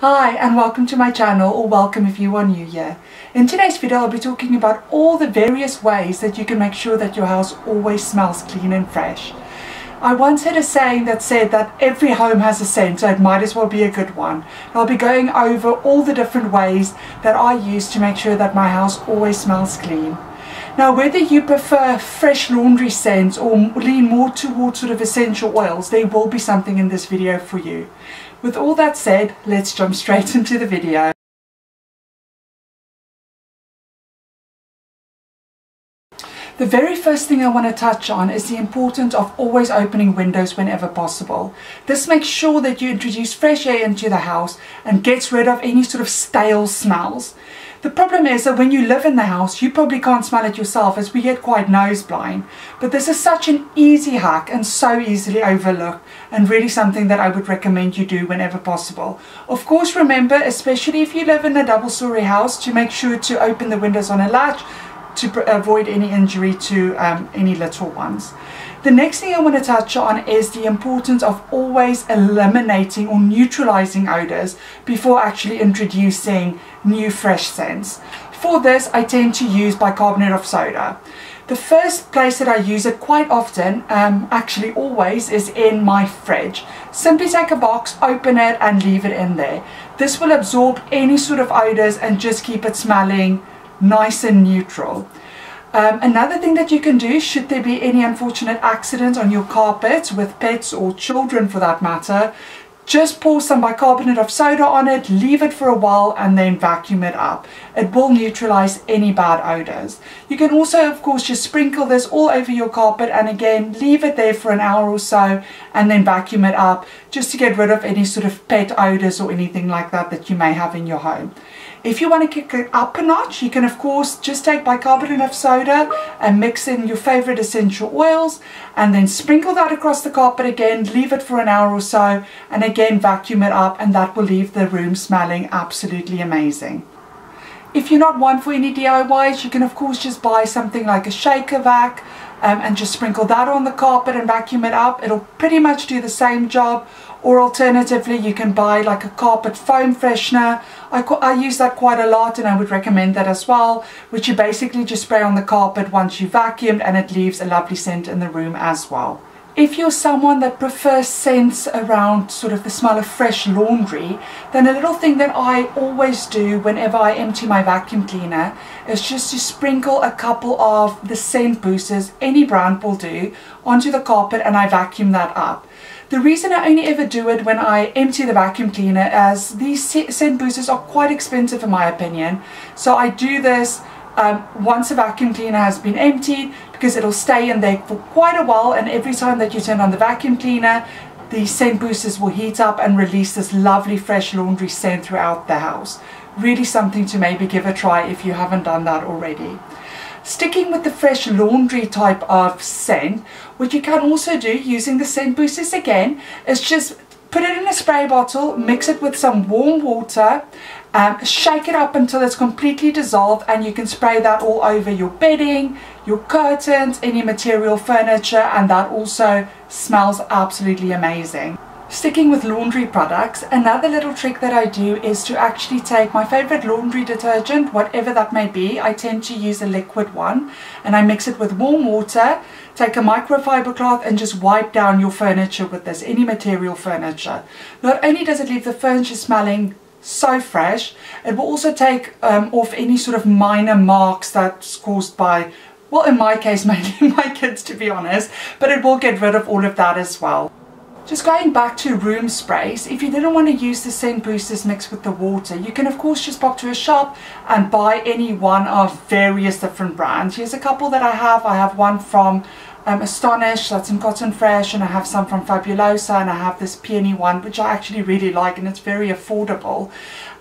Hi and welcome to my channel or welcome if you are new here. In today's video I'll be talking about all the various ways that you can make sure that your house always smells clean and fresh. I once heard a saying that said that every home has a scent so it might as well be a good one. I'll be going over all the different ways that I use to make sure that my house always smells clean. Now whether you prefer fresh laundry scents or lean more towards sort of essential oils, there will be something in this video for you. With all that said, let's jump straight into the video. The very first thing I want to touch on is the importance of always opening windows whenever possible. This makes sure that you introduce fresh air into the house and gets rid of any sort of stale smells. The problem is that when you live in the house, you probably can't smell it yourself as we get quite nose blind. But this is such an easy hack and so easily overlooked and really something that I would recommend you do whenever possible. Of course, remember, especially if you live in a double story house, to make sure to open the windows on a latch to avoid any injury to um, any little ones. The next thing I want to touch on is the importance of always eliminating or neutralizing odors before actually introducing new fresh scents. For this, I tend to use bicarbonate of soda. The first place that I use it quite often, um, actually always, is in my fridge. Simply take a box, open it and leave it in there. This will absorb any sort of odors and just keep it smelling nice and neutral. Um, another thing that you can do, should there be any unfortunate accident on your carpet with pets or children for that matter, just pour some bicarbonate of soda on it, leave it for a while and then vacuum it up. It will neutralize any bad odors. You can also of course just sprinkle this all over your carpet and again leave it there for an hour or so and then vacuum it up just to get rid of any sort of pet odors or anything like that that you may have in your home. If you want to kick it up a notch, you can of course just take bicarbonate of soda and mix in your favorite essential oils and then sprinkle that across the carpet again, leave it for an hour or so and again vacuum it up and that will leave the room smelling absolutely amazing. If you're not one for any DIYs, you can of course just buy something like a Shake n' Vac um, and just sprinkle that on the carpet and vacuum it up. It'll pretty much do the same job or alternatively you can buy like a carpet foam freshener. I, I use that quite a lot and I would recommend that as well which you basically just spray on the carpet once you vacuumed and it leaves a lovely scent in the room as well if you're someone that prefers scents around sort of the smell of fresh laundry, then a little thing that I always do whenever I empty my vacuum cleaner is just to sprinkle a couple of the scent boosters, any brand will do, onto the carpet and I vacuum that up. The reason I only ever do it when I empty the vacuum cleaner is these scent boosters are quite expensive in my opinion. So I do this um, once a vacuum cleaner has been emptied because it'll stay in there for quite a while and every time that you turn on the vacuum cleaner the scent boosters will heat up and release this lovely fresh laundry scent throughout the house. Really something to maybe give a try if you haven't done that already. Sticking with the fresh laundry type of scent, what you can also do using the scent boosters again is just put it in a spray bottle, mix it with some warm water, um, shake it up until it's completely dissolved and you can spray that all over your bedding, your curtains, any material furniture and that also smells absolutely amazing. Sticking with laundry products, another little trick that I do is to actually take my favorite laundry detergent, whatever that may be. I tend to use a liquid one and I mix it with warm water, take a microfiber cloth and just wipe down your furniture with this, any material furniture. Not only does it leave the furniture smelling so fresh, it will also take um, off any sort of minor marks that's caused by well in my case mainly my kids to be honest but it will get rid of all of that as well just going back to room sprays, if you didn't want to use the scent boosters mixed with the water, you can of course just pop to a shop and buy any one of various different brands. Here's a couple that I have. I have one from um, Astonish, that's in Cotton Fresh, and I have some from Fabulosa, and I have this peony one, which I actually really like, and it's very affordable.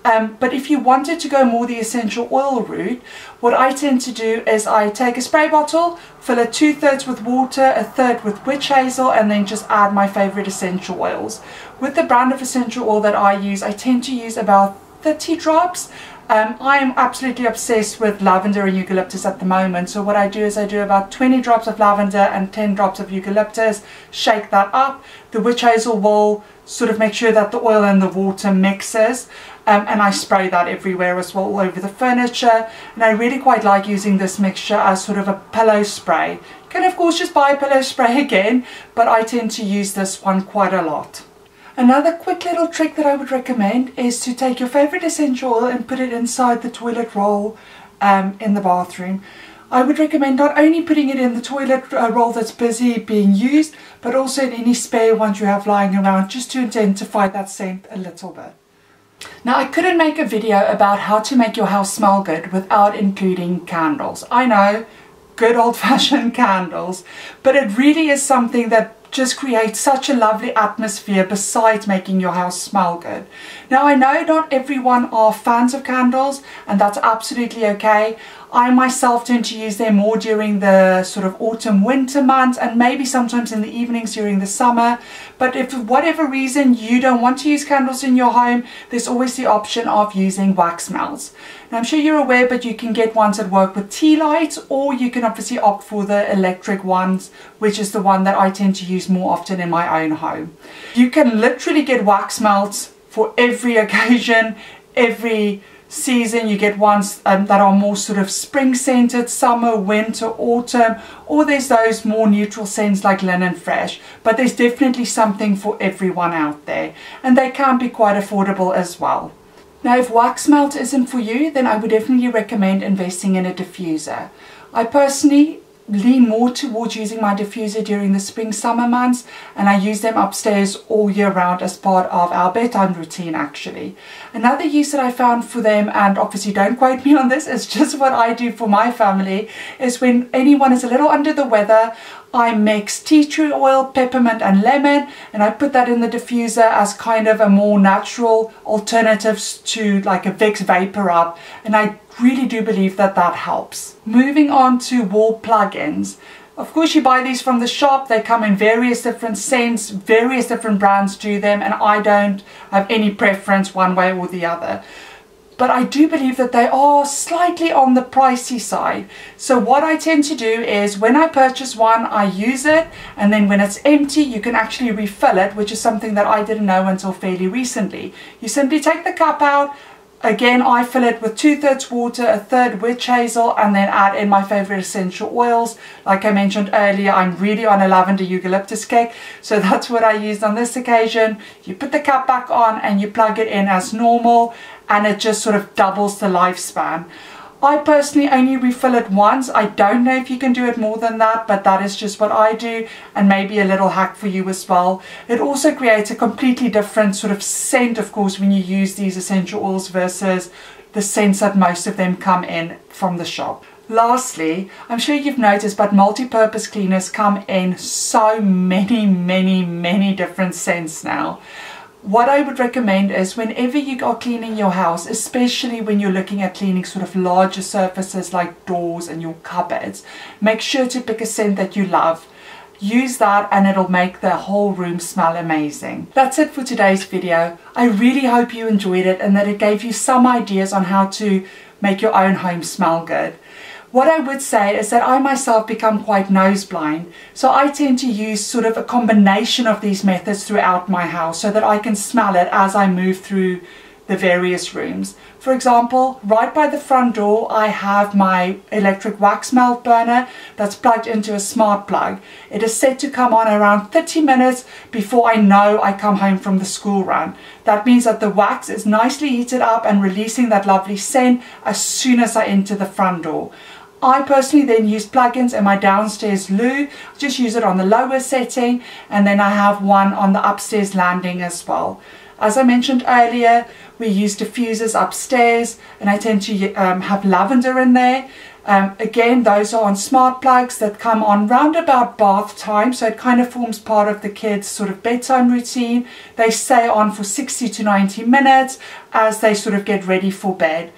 Um, but if you wanted to go more the essential oil route, what I tend to do is I take a spray bottle, fill it two thirds with water, a third with witch hazel, and then just add my favorite essential oils. With the brand of essential oil that I use, I tend to use about 30 drops Um, I'm absolutely obsessed with lavender and eucalyptus at the moment. So what I do is I do about 20 drops of lavender and 10 drops of eucalyptus, shake that up. The witch hazel will sort of make sure that the oil and the water mixes. Um, and I spray that everywhere as well, all over the furniture. And I really quite like using this mixture as sort of a pillow spray. You can of course just buy a pillow spray again, but I tend to use this one quite a lot. Another quick little trick that I would recommend is to take your favorite essential oil and put it inside the toilet roll um, in the bathroom. I would recommend not only putting it in the toilet uh, roll that's busy being used, but also in any spare ones you have lying around just to intensify that scent a little bit. Now I couldn't make a video about how to make your house smell good without including candles. I know, good old-fashioned candles, but it really is something that just creates such a lovely atmosphere besides making your house smell good. Now I know not everyone are fans of candles and that's absolutely okay. I myself tend to use them more during the sort of autumn winter months and maybe sometimes in the evenings during the summer but if for whatever reason you don't want to use candles in your home there's always the option of using wax melts. Now I'm sure you're aware but you can get ones that work with tea lights or you can obviously opt for the electric ones which is the one that I tend to use more often in my own home. You can literally get wax melts for every occasion, every season you get ones um, that are more sort of spring scented summer winter autumn or there's those more neutral scents like linen fresh. But there's definitely something for everyone out there and they can be quite affordable as well. Now if wax melt isn't for you then I would definitely recommend investing in a diffuser. I personally lean more towards using my diffuser during the spring summer months and I use them upstairs all year round as part of our bedtime routine actually. Another use that I found for them and obviously don't quote me on this it's just what I do for my family is when anyone is a little under the weather I mix tea tree oil, peppermint and lemon and I put that in the diffuser as kind of a more natural alternative to like a Vicks VapoRub and I really do believe that that helps. Moving on to wall plugins. Of course you buy these from the shop, they come in various different scents, various different brands do them and I don't have any preference one way or the other but I do believe that they are slightly on the pricey side. So what I tend to do is when I purchase one, I use it, and then when it's empty, you can actually refill it, which is something that I didn't know until fairly recently. You simply take the cup out, Again, I fill it with two-thirds water, a third witch hazel, and then add in my favorite essential oils. Like I mentioned earlier, I'm really on a lavender eucalyptus cake, so that's what I used on this occasion. You put the cap back on and you plug it in as normal, and it just sort of doubles the lifespan. I personally only refill it once. I don't know if you can do it more than that, but that is just what I do and maybe a little hack for you as well. It also creates a completely different sort of scent, of course, when you use these essential oils versus the scents that most of them come in from the shop. Lastly, I'm sure you've noticed, but multi-purpose cleaners come in so many, many, many different scents now what I would recommend is whenever you are cleaning your house, especially when you're looking at cleaning sort of larger surfaces like doors and your cupboards, make sure to pick a scent that you love. Use that and it'll make the whole room smell amazing. That's it for today's video. I really hope you enjoyed it and that it gave you some ideas on how to make your own home smell good. What I would say is that I myself become quite nose blind, so I tend to use sort of a combination of these methods throughout my house so that I can smell it as I move through the various rooms. For example, right by the front door I have my electric wax melt burner that's plugged into a smart plug. It is set to come on around 30 minutes before I know I come home from the school run. That means that the wax is nicely heated up and releasing that lovely scent as soon as I enter the front door. I personally then use plugins in my downstairs loo, just use it on the lower setting and then I have one on the upstairs landing as well. As I mentioned earlier, we use diffusers upstairs and I tend to um, have lavender in there. Um, again, those are on smart plugs that come on round about bath time, so it kind of forms part of the kids' sort of bedtime routine. They stay on for 60 to 90 minutes as they sort of get ready for bed.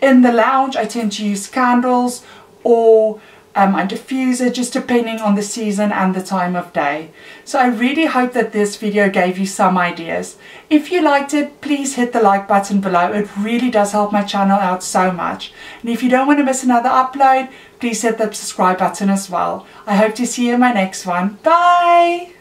In the lounge, I tend to use candles or um, a diffuser, just depending on the season and the time of day. So I really hope that this video gave you some ideas. If you liked it, please hit the like button below. It really does help my channel out so much. And if you don't want to miss another upload, please hit the subscribe button as well. I hope to see you in my next one. Bye!